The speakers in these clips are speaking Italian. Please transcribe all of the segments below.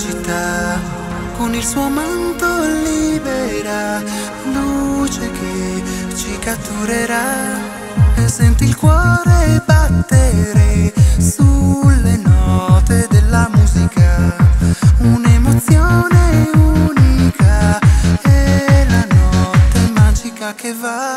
città con il suo manto libera, luce che ci catturerà. E senti il cuore battere sulle note della musica, un'emozione unica e la notte magica che va.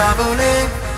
traveling.